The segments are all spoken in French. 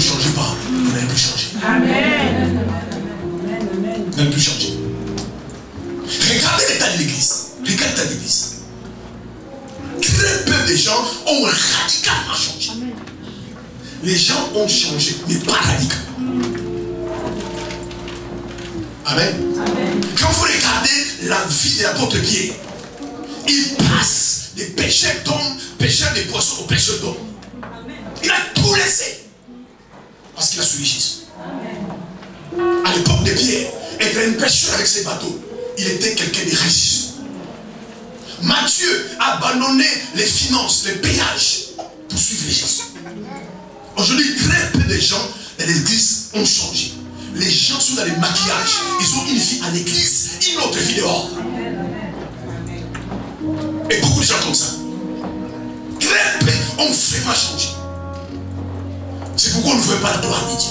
changez pas, vous n'allez plus changer. Amen. Vous plus changer. Regardez l'état de l'église. Regardez l'état de l'église. Très peu de gens ont radicalement changé. Les gens ont changé, mais pas radicalement. Amen. Quand vous regardez la vie de l'apôtre Pierre, il passe des pécheurs d'hommes, pécheurs des poissons aux pécheurs d'hommes. Il a tout laissé. Parce qu'il a suivi Jésus. À l'époque de Pierre, être un pêcheur avec ses bateaux, il était quelqu'un de riche. Matthieu a abandonné les finances, les péages pour suivre Jésus. Aujourd'hui, très peu de gens dans l'église ont changé. Les gens sont dans les maquillages. Ils ont une vie à l'église, une autre vie dehors. Et beaucoup de gens comme ça. Très peu ont vraiment changé. C'est pourquoi on ne veut pas la gloire de Dieu.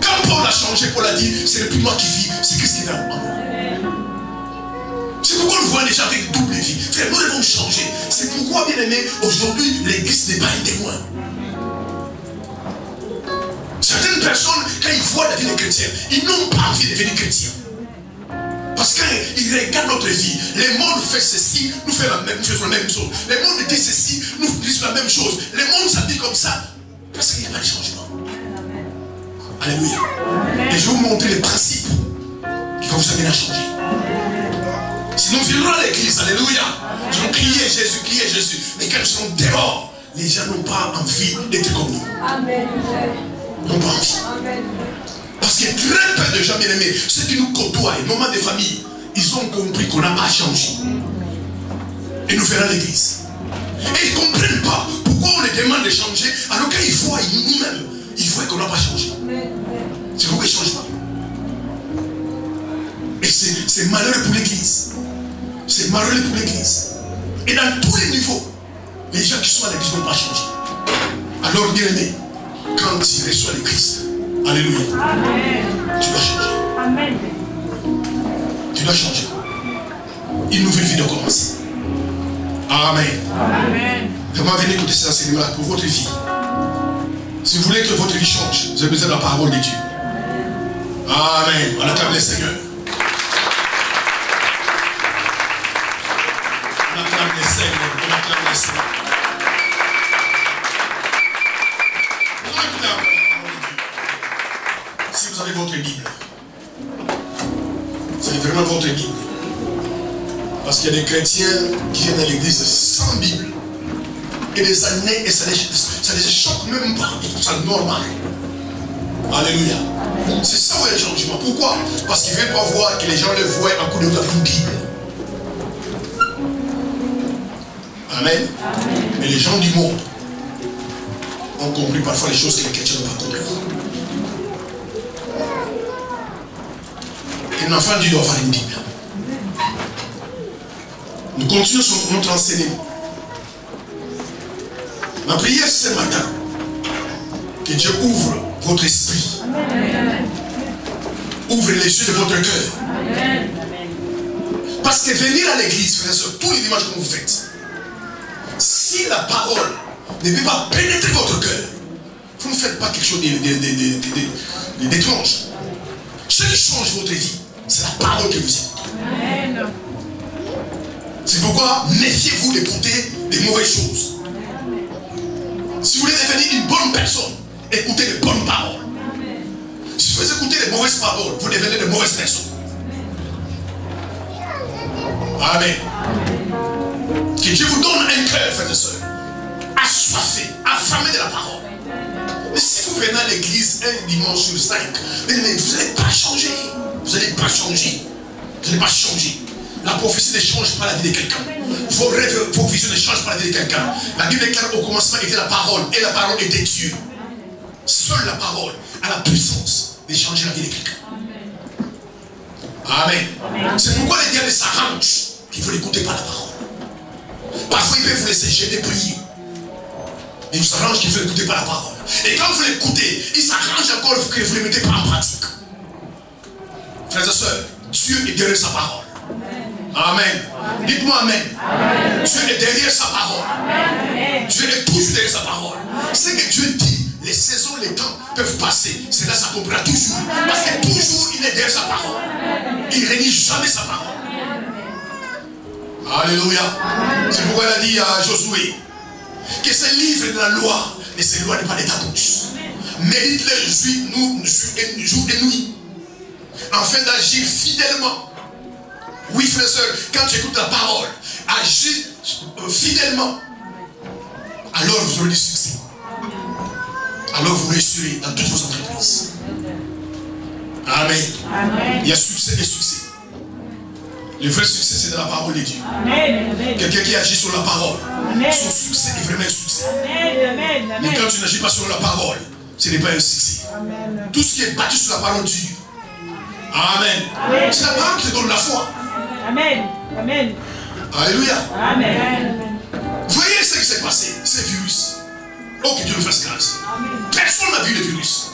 Quand Paul a changé, Paul a dit, c'est plus moi qui vis, c'est Christ qui vient en moi. C'est pourquoi on voit les gens avec double vie. Frère, nous devons changer. C'est pourquoi, bien aimé, aujourd'hui, l'église n'est pas un témoin. Certaines personnes, quand ils voient la vie des chrétiens, ils n'ont pas envie de devenir chrétiens. Parce qu'ils regardent notre vie. Le monde fait ceci, nous faisons la même chose, la même chose. Le monde dit ceci, nous disons la même chose. Le monde s'habille comme ça. Parce qu'il n'y a pas de changement. Alléluia. Et je vais vous montrer les principes qui vont vous amener à changer. Si nous viendrons à l'église, Alléluia, nous allons crier Jésus, crier Jésus. Mais quand nous serons dehors, les gens n'ont pas envie d'être comme nous. Amen. N'ont pas envie. Amen. Parce que très peu de gens bien aimés, ceux qui nous côtoient, nos membres de famille, ils ont compris qu'on n'a pas changé. Et nous verrons l'église. Et ils ne comprennent pas pourquoi on les demande de changer, alors qu'ils voient nous-mêmes, ils voient qu'on n'a pas changé. C'est pourquoi ils ne changent pas. Et c'est malheureux pour l'église. C'est malheureux pour l'église. Et dans tous les niveaux, les gens qui sont à l'église n'ont pas changé. Alors, bien aimé, quand tu reçois le Christ, Alléluia, tu dois changer. Amen. Tu dois changer. Une nouvelle vie doit commencer. Amen. Amen. Vraiment, venez écouter ces enseignements-là pour votre vie. Si vous voulez que votre vie change, vous avez besoin de la parole de Dieu. Amen. On acclame le Seigneur. Qu'il y a des chrétiens qui viennent à l'église sans Bible. Et des années, et ça les, ça les choque même pas. Ils trouvent ça normal. Alléluia. C'est ça où a le changement. Pourquoi? Parce qu'ils ne veulent pas voir que les gens le voient en coup de avec une Bible. Amen. Mais les gens du monde ont compris parfois les choses que les chrétiens n'ont pas compris. Un enfant Dieu doit avoir une Bible. Nous continuons sur notre enseignement. Ma prière ce matin, que Dieu ouvre votre esprit. Ouvre les yeux de votre cœur. Parce que venir à l'église, frère sur tous les dimanches que vous faites, si la parole ne peut pas pénétrer votre cœur, vous ne faites pas quelque chose d'étrange. Ce qui change votre vie, c'est la parole que vous écoutez. C'est pourquoi méfiez-vous d'écouter des mauvaises choses. Si vous voulez devenir une bonne personne, écoutez les bonnes paroles. Si vous écoutez les mauvaises paroles, vous devenez de mauvaises personnes. Amen. Que Dieu vous donne un cœur, frères et sœurs, assoiffé, affamé de la parole. Mais si vous venez à l'église un dimanche sur cinq, vous n'allez pas changer. Vous n'allez pas changer. Vous n'allez pas changer. La prophétie ne change pas la vie de quelqu'un. Vos rêves, vos visions ne changent pas la vie de quelqu'un. La Bible déclare au commencement était la parole et la parole était Dieu. Seule la parole a la puissance de changer la vie de quelqu'un. Amen. C'est pourquoi les diables s'arrangent qu'ils ne veulent écouter pas la parole. Parfois, ils peuvent vous laisser gêner, prier. Ils s'arrangent qu'ils ne veulent écouter pas la parole. Et quand vous l'écoutez, ils s'arrangent encore que vous ne le mettez pas en pratique. Frères et sœurs, Dieu est derrière sa parole. Amen. Dites-moi amen. Dieu est derrière sa parole. Dieu est toujours derrière sa parole. Ce que Dieu dit les temps peuvent passer, cela s'accomplira toujours. Parce que toujours, il est derrière sa parole. Il ne réunit jamais sa parole. Alléluia. C'est pourquoi il a dit à Josué que ce livre de la loi ne s'éloigne pas de ta bouche. Médite-le jour et nuit. Afin d'agir fidèlement. Oui, frère et soeur, quand tu écoutes la parole, agis fidèlement. Alors vous aurez du succès. Alors vous réussirez dans toutes vos entreprises. Amen. Il y a succès et succès. Le vrai succès, c'est de la parole de Dieu. Quelqu'un qui agit sur la parole, son succès est vraiment un succès. Mais quand tu n'agis pas sur la parole, ce n'est pas un succès. Tout ce qui est bâti sur la parole de Dieu. Amen. C'est la parole qui te donne la foi. Amen. Amen. Alléluia. Amen. Voyez ce qui s'est passé, ces virus? Oh, que Dieu nous fasse grâce. Personne n'a vu le virus.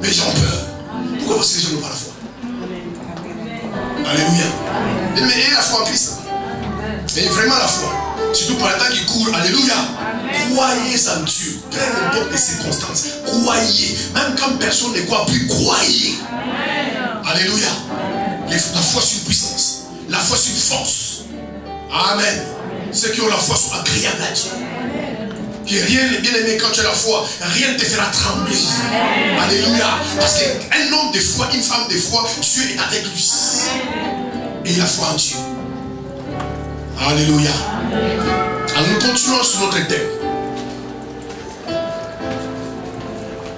Mais j'ai peur. Pourquoi? Parce que les gens n'ont pas la foi. Alléluia. Mais ayez la foi en Christ. Et vraiment la foi. Surtout pour les temps qui courent. Alléluia. Croyez en Dieu. Peu importe les circonstances. Croyez. Même quand personne ne croit plus, croyez. Alléluia. La foi puissance. La foi c'est une force. Amen. Ceux qui ont la foi sont agréables à Dieu. Que rien, bien aimé, quand tu as la foi, rien ne te fera trembler. Alléluia. Parce qu'un homme de foi, une femme de foi, Dieu est avec lui. Et il a foi en Dieu. Alléluia. Alors nous continuons sur notre thème.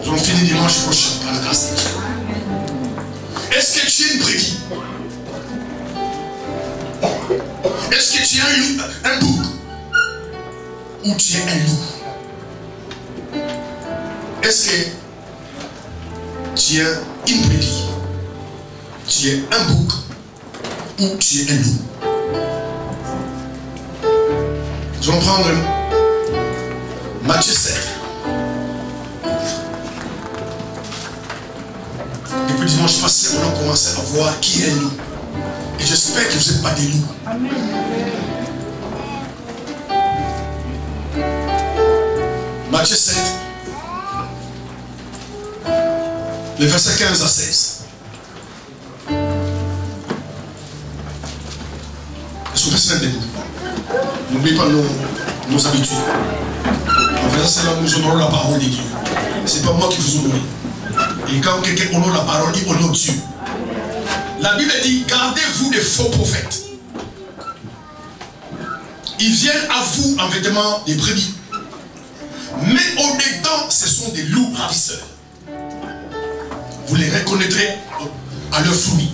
Nous allons finir dimanche prochain par la grâce de Dieu. Est-ce que tu es une brebis Est-ce que tu es un, bouc Ou tu es un loup. Est-ce que tu es une brebis Tu es un bouc? Ou tu es un loup? Nous allons prendre Matthieu 7. Depuis dimanche passé, on a commencé à voir qui est loup. J'espère que vous n'êtes pas des loups. Matthieu 7, le verset 15 à 16. Est-ce que vous pouvez debout N'oubliez pas nos, nos habitudes. En faisant cela, nous honorons la parole de Dieu. Ce n'est pas moi qui vous honore. Et quand quelqu'un honore la parole, il honore Dieu. La Bible dit, gardez-vous des faux prophètes. Ils viennent à vous en vêtements des brebis. Mais au-dedans, ce sont des loups ravisseurs. Vous les reconnaîtrez à leurs fruits.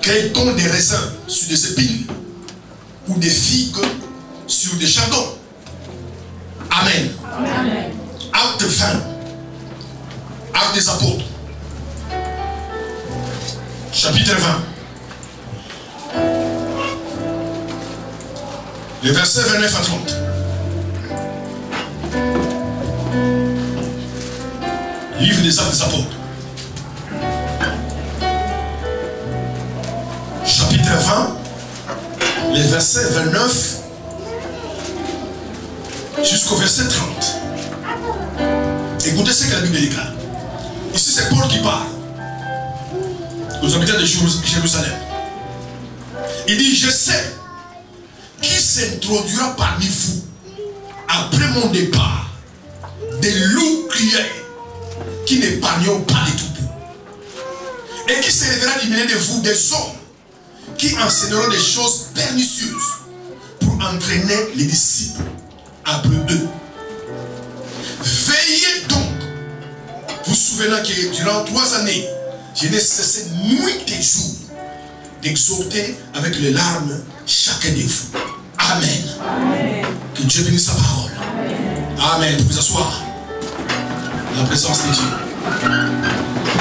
Qu'elles des raisins sur des épines ou des figues sur des chardons. Amen. Amen. Acte 20. Acte des apôtres. Chapitre 20. Les versets 29 à 30. Livre des actes des apôtres. Chapitre 20 les versets 29 jusqu'au verset 30. Écoutez ce que la Bible déclare. Ici, c'est Paul qui parle aux habitants de Jérusalem. Il dit, je sais qui s'introduira parmi vous après mon départ des loups criés qui n'épargneront pas les troupeaux et qui se révélera du milieu de vous des hommes qui enseigneront des choses pernicieuses pour entraîner les disciples après eux. Veillez donc, vous souvenez que durant trois années, je n'ai cessé nuit et jour d'exhorter avec les larmes chacun de vous. Amen. Que Dieu bénisse sa parole. Amen. Vous asseoir. La présence de Dieu.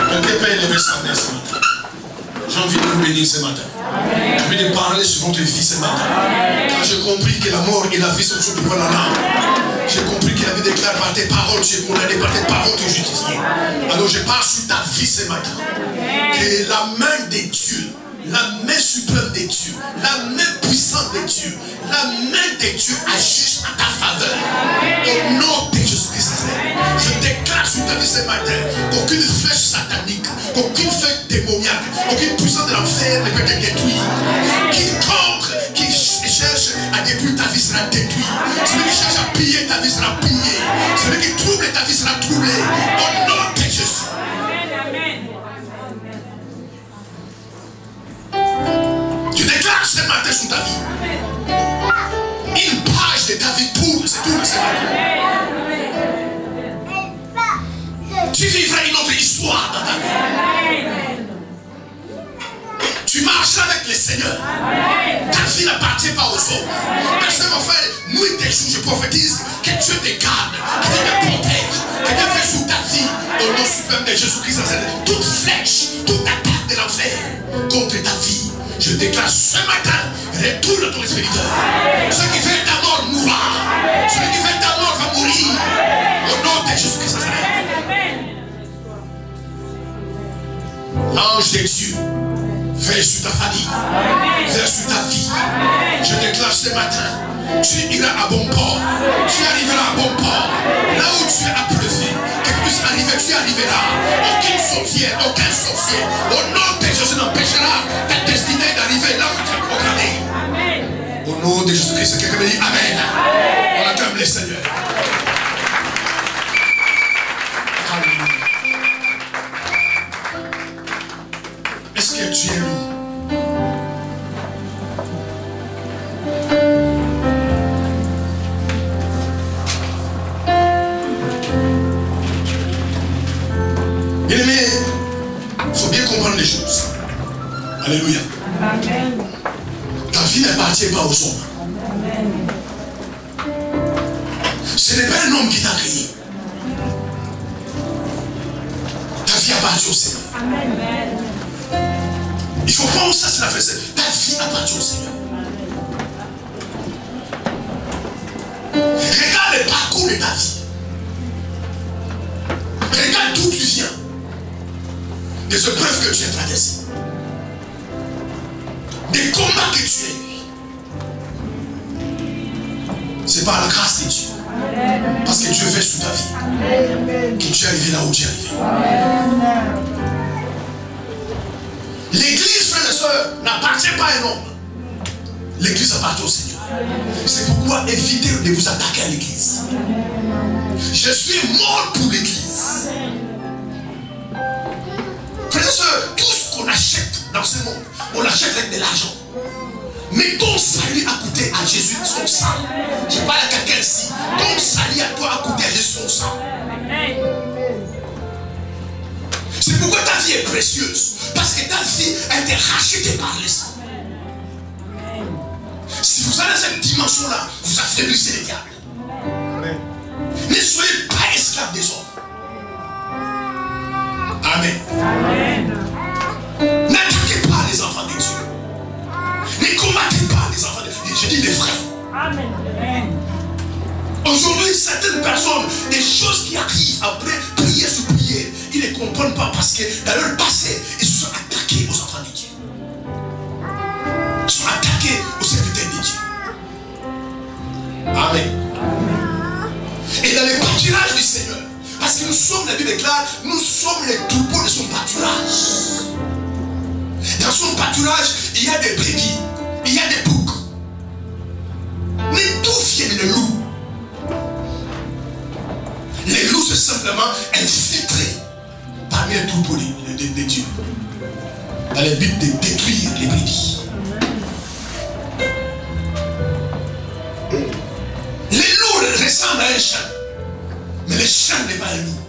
Quelqu'un peut élever sa main J'ai envie de vous bénir ce matin. J'ai envie de parler sur votre vie ce matin. J'ai compris que la mort et la vie sont le pouvoir la langue. J'ai compris que la vie déclare par tes paroles, tu es condamné par tes paroles, tu es. Alors je parle sur ta vie ce matin. Que la main de Dieu, la main suprême de Dieu, la main puissante de Dieu, la main de Dieu agisse à ta faveur. Au nom de. Je déclare sur ta vie ce matin, qu'aucune flèche satanique, qu'aucune flèche démoniaque, aucune puissance de l'enfer ne peut te détruire. Quiconque qui cherche à détruire ta vie sera détruit. Celui qui cherche à piller ta vie sera pillé. Celui qui trouble ta vie sera troublé. Au nom de Jésus. Tu déclares ce matin sur ta vie. Seigneur. Ta vie n'appartient pas aux hommes. Parce que mon frère, nuit et jour, je prophétise que Dieu te garde, que Dieu te protège, que Dieu fait sur ta vie, au nom suprême de Jésus-Christ, toute flèche, toute attaque de l'enfer contre ta vie. Je déclare ce matin, retourne ton spirituel. Ce qui fait ta mort mourra. Celui qui fait ta mort va mourir. Au nom de Jésus-Christ. L'ange de Dieu veille sur ta famille, veille sur ta vie. Je déclare ce matin, tu iras à bon port, tu arriveras à bon port. Là où tu es approuvé, que tu puisses arriver, tu arriveras. Aucune sorcière, aucun sorcier, au nom de Jésus n'empêchera ta destinée d'arriver là où tu es programmé. Au nom de Jésus-Christ, quelqu'un me dit Amen. On acclame le Seigneur. Bien aimé, il faut bien comprendre les choses. Alléluia. Ta vie n'appartient pas aux hommes. Ce n'est pas un homme qui t'a créé. Ta vie appartient au Seigneur. Il faut ça, c'est la. Ta vie appartient au Seigneur. Regarde le parcours de ta vie. Regarde d'où tu viens. Des épreuves que tu as traversées. Des combats que tu as eu. C'est par la grâce de Dieu. Parce que Dieu fait sous ta vie. Que tu es arrivé là où tu es arrivé. N'appartient pas à un homme. L'église appartient au Seigneur. C'est pourquoi évitez de vous attaquer à l'église. Je suis mort pour l'église. Frères et sœurs, tout ce qu'on achète dans ce monde, on l'achète avec de l'argent. Mais ton salut a coûté à Jésus son sang. Je parle à quelqu'un ici. Ton salut à toi a coûté à Jésus son sang. Pourquoi ta vie est précieuse? Parce que ta vie a été rachetée par le sang. Si vous allez à cette dimension-là, vous affaiblissez les diables. Ne soyez pas esclaves des hommes. Amen. N'attaquez pas les enfants de Dieu. Ne combattez pas les enfants de Dieu. Je dis les frères. Aujourd'hui, certaines personnes, des choses qui arrivent après ne comprennent pas parce que dans leur passé, ils se sont attaqués aux enfants de Dieu. Ils sont attaqués aux serviteurs de Dieu. Amen. Et dans les pâturages du Seigneur, parce que nous sommes, la Bible déclare, nous sommes les troupeaux de son pâturage. Dans son pâturage, il y a des brebis, il y a des boucs. Mais d'où viennent les loups? Les loups, c'est simplement infiltrés parmi les troupeaux de, de- de Dieu. Dans le but de détruire les brebis. Les loups ressemblent à un chien. Mais le chien n'est pas un loup.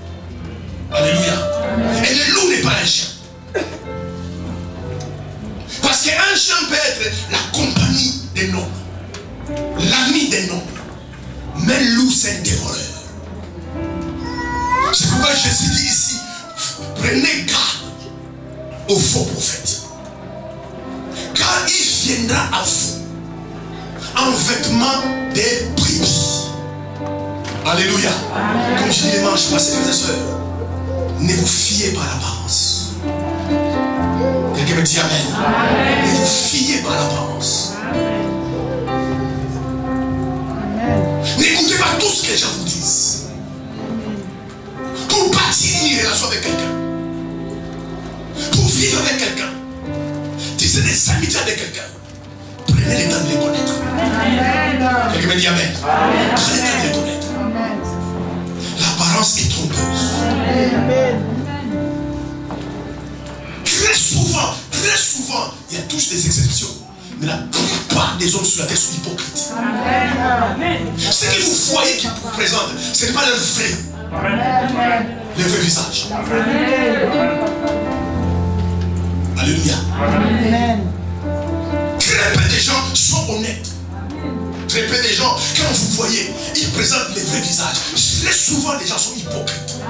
Alléluia. Et le loup n'est pas un chien. Parce qu'un chien peut être la compagnie des nobles, l'ami des nobles. Mais le loup, c'est un aux faux prophètes. Car il viendra à vous en vêtements des brebis. Alléluia. Comme je dis dimanche passé, frères et sœurs, ne vous fiez pas à l'apparence. Quelqu'un me dit Amen. Ne vous fiez pas à l'apparence. N'écoutez pas tout ce que les gens vous disent. Pour bâtir une relation avec quelqu'un, avec quelqu'un, tisser des amitiés avec quelqu'un, prenez le temps de les connaître. Quelqu'un me dit Amen. Prenez le temps de les connaître. L'apparence est trompeuse. Très souvent, très souvent, il y a tous des exceptions. Mais la plupart des hommes sur la terre sont hypocrites. Ce que vous voyez qui vous présentent, ce n'est pas leur vrai, leur vrai visage. Alléluia. Très peu de gens sont honnêtes. Très peu de gens, quand vous voyez, ils présentent les vrais visages. Très souvent, les gens sont hypocrites.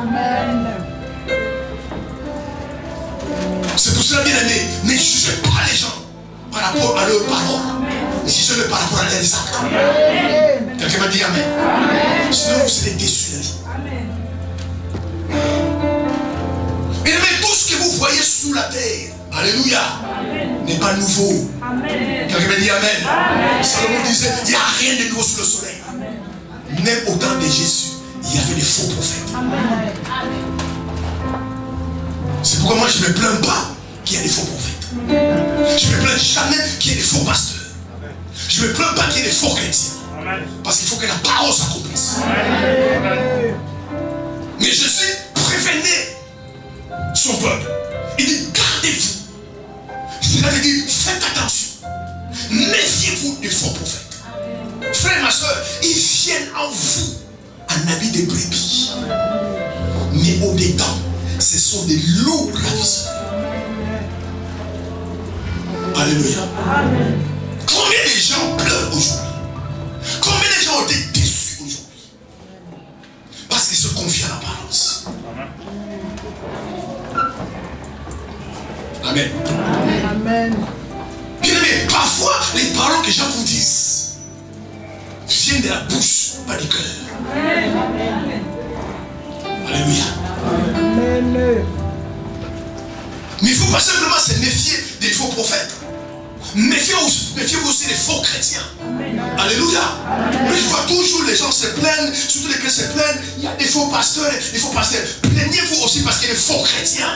C'est pour cela, bien aimé, ne jugez pas les gens par rapport à leurs paroles. Jugez-le par rapport à leurs actes. Quelqu'un m'a dit Amen. Sinon, vous serez déçus. Bien aimé, tout ce que vous voyez sous la terre, Alléluia, n'est pas nouveau. Quelqu'un m'a dit Amen? Salomon disait, il n'y a rien de nouveau sous le soleil. Même au temps de Jésus, il y avait des faux prophètes. C'est pourquoi moi je ne me plains pas qu'il y ait des faux prophètes. Je ne me plains jamais qu'il y ait des faux pasteurs. Je ne me plains pas qu'il y ait des faux chrétiens. Parce qu'il faut que la parole s'accomplisse. Mais Jésus prévenait son peuple. Il dit Cela veut dire faites attention. Méfiez-vous des faux prophètes. Frère, ma soeur, ils viennent en vous en habit de brebis. Mais au-dedans, ce sont des loups ravisseurs. Alléluia. Combien de gens pleurent aujourd'hui? Alléluia. Mais je vois toujours les gens se plaignent, surtout les chrétiens se plaignent. Il y a des faux pasteurs, des faux pasteurs. Plaignez-vous aussi parce qu'il y a des faux chrétiens.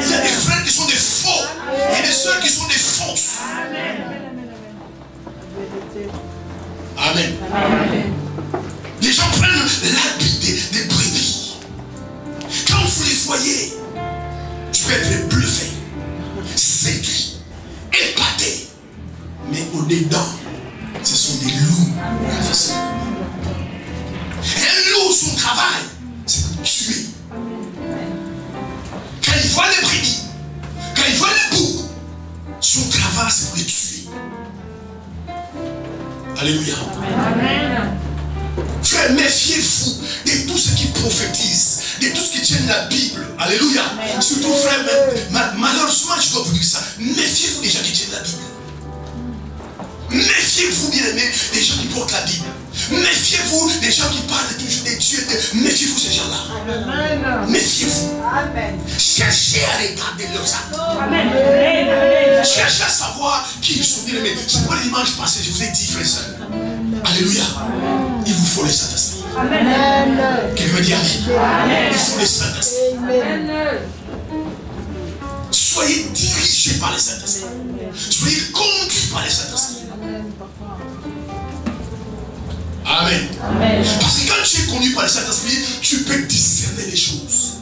Il y a des frères qui sont des faux. Il y a des soeurs qui sont des fausses. Amen. Les Méfiez-vous, bien aimés, des gens qui portent la Bible. Méfiez-vous des gens qui parlent toujours des dieux. de- Méfiez-vous ces gens-là. Méfiez-vous. Cherchez à regarder leurs actes. Cherchez à savoir qui ils sont bien aimés. C'est pas l'image passée, je vous ai dit, frère. Alléluia. Il vous faut le Saint-Esprit. Amen. Quelqu'un dit Amen. Il faut le Saint-Esprit. Amen. Soyez dirigés par le Saint-Esprit. Soyez conduits par le Saint-Esprit. Amen. Parce que quand tu es conduit par le Saint-Esprit, tu peux discerner les choses.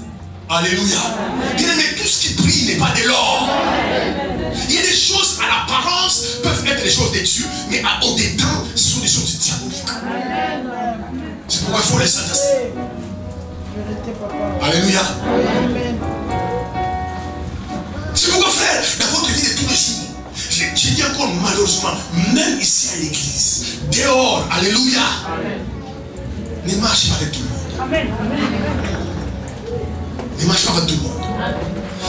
Alléluia. Bien aimé, tout ce qui brille n'est pas de l'or. Il y a des choses à l'apparence peuvent être des choses de Dieu, mais à- au-dedans, ce sont des choses diaboliques. C'est pourquoi il faut le Saint-Esprit. Alléluia. C'est pourquoi, frère, dans votre vie de tous les jours, j'ai dit encore malheureusement, même ici à l'église, dehors, Alléluia, ne marche pas avec tout le monde. Amen. Ne marche pas avec tout le monde.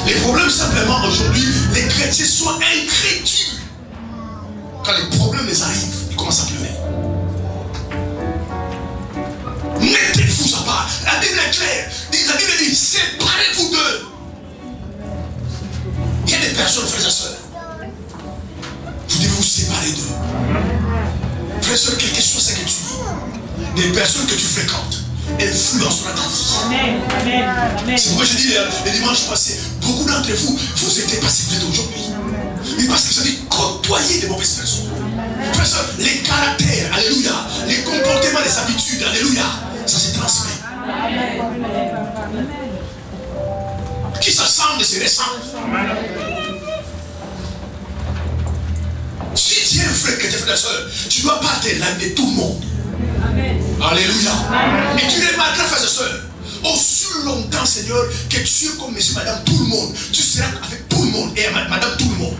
Les problèmes, simplement, aujourd'hui, les chrétiens sont incrédules. Quand les problèmes les arrivent, ils commencent à pleurer. Mettez-vous à part. La Bible est claire. La Bible dit, séparez-vous d'eux. Il y a des personnes, frères et sœurs. D'eux. Frères et sœurs, quel que soit ce que tu dis, des personnes que tu fréquentes, influencera ta vie. C'est pourquoi je dis le, le dimanche passé, beaucoup d'entre vous, vous n'étiez pas ce que vous êtes aujourd'hui. Mais parce que vous avez côtoyé de mauvaises personnes. Les caractères, alléluia, les comportements, les habitudes, alléluia, ça se transmet. Qui s'assemble se ressemble. Si tu es un et tu ne dois pas l'âme de tout le monde. Alléluia. Et tu remarqueras, frères et sœurs, aussi longtemps, Seigneur, que tu es comme monsieur, madame, tout le monde, tu seras avec tout le monde et ma- madame, tout le monde.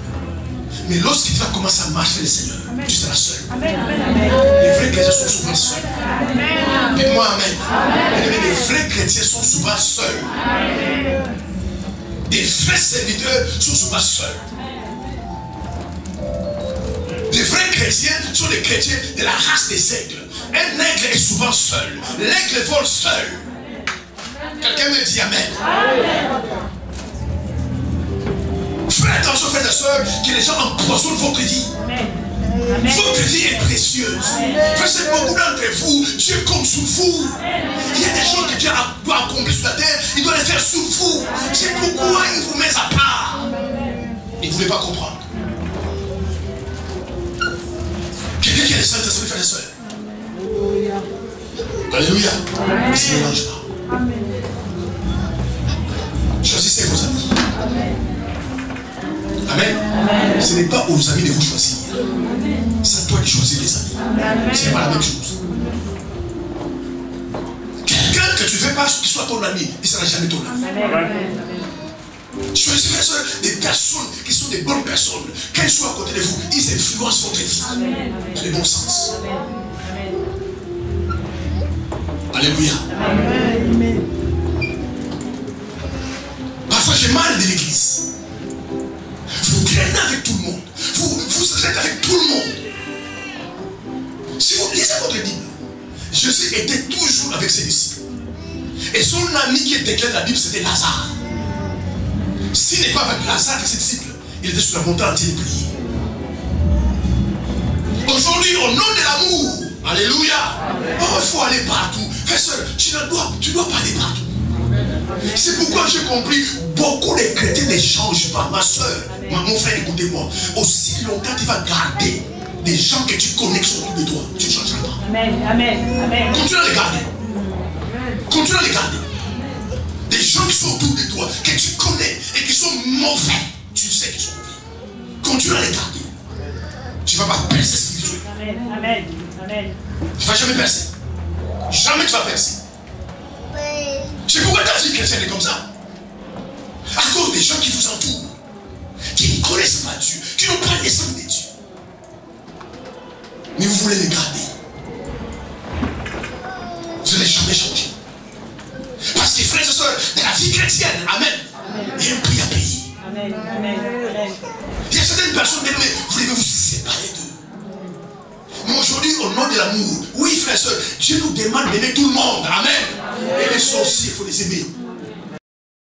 Mais lorsque tu vas commencer à marcher le Seigneur, tu seras seul. Les vrais chrétiens sont souvent seuls. Dites-moi Amen. Les, les vrais chrétiens sont souvent seuls. Les vrais serviteurs sont souvent seuls. Les vrais chrétiens sont des chrétiens de la race des aigles. Un aigle est souvent seul. L'aigle vole seul. Quelqu'un me dit Amen. Faites attention, frères et que les gens empoisonnent votre vie. Votre vie est précieuse. Parce que beaucoup d'entre vous, Dieu compte sur vous. Il y a des choses que Dieu doit accomplir sur la terre, il doit les faire sur vous. C'est pourquoi il vous met à part. Il ne voulait pas comprendre. Qui frères et sœurs. Alléluia. Ne se mélange pas. Choisissez vos amis. Amen. Ce n'est pas aux amis de vous choisir. C'est à toi de choisir les amis. C'est pas la même chose. Quelqu'un que tu ne veux pas qu'il soit ton ami, il ne sera jamais ton ami. Choisis frères et sœurs, des personnes qui sont des bonnes personnes. Qu'elles soient à côté de vous, ils influencent votre vie. Dans le bon sens. Alléluia. Parfois j'ai mal de l'église. Vous traînez avec tout le monde. Vous, vous êtes avec tout le monde. Si vous lisez votre Bible, Jésus était toujours avec ses disciples. Et son ami qui déclare la Bible, c'était Lazare. S'il n'est pas avec Lazare et ses disciples, il était sur la montagne en train de prier. Aujourd'hui, au nom de l'amour, Alléluia, oh, il faut aller partout. Frère, sœur, tu ne dois, tu dois pas aller partout. C'est pourquoi j'ai compris, beaucoup de chrétiens ne changent pas. Ma soeur, mon frère, écoutez-moi. Aussi longtemps tu vas garder des gens que tu connais qui sont autour de toi, tu ne changeras pas. Amen. Amen. Amen. Continue à les garder. Continue à les garder. Gens qui sont autour de toi, que tu connais et qui sont mauvais, tu sais qu'ils sont mauvais. Continue à les garder. Tu ne vas pas percer spirituellement. Amen. Amen. Amen. Tu ne vas jamais percer. Jamais tu vas percer. C'est pourquoi ta vie chrétienne est comme ça. À cause des gens qui vous entourent, qui ne connaissent pas Dieu, qui n'ont pas l'esprit de Dieu. Mais vous voulez Dieu nous demande d'aimer tout le monde. Amen. Et les sorciers, il faut les aimer.